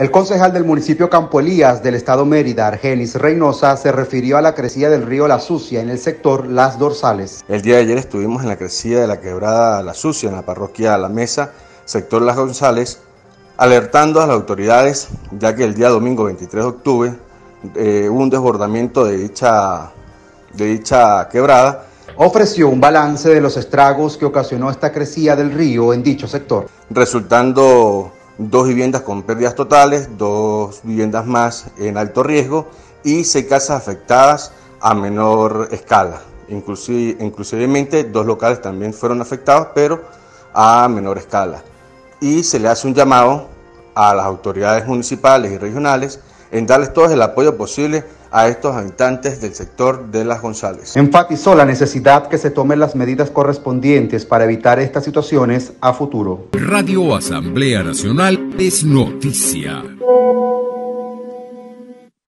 El concejal del municipio Campo Elías del estado Mérida, Argenis Reynosa, se refirió a la crecida del río La Sucia en el sector Las Dorsales. El día de ayer estuvimos en la crecida de la quebrada La Sucia en la parroquia La Mesa, sector Las González, alertando a las autoridades, ya que el día domingo 23 de octubre eh, hubo un desbordamiento de dicha, de dicha quebrada. Ofreció un balance de los estragos que ocasionó esta crecida del río en dicho sector. Resultando dos viviendas con pérdidas totales, dos viviendas más en alto riesgo y seis casas afectadas a menor escala. Inclusive, inclusivemente dos locales también fueron afectados, pero a menor escala. Y se le hace un llamado a las autoridades municipales y regionales en darles todo el apoyo posible a estos habitantes del sector de Las González. Enfatizó la necesidad que se tomen las medidas correspondientes para evitar estas situaciones a futuro. Radio Asamblea Nacional es noticia.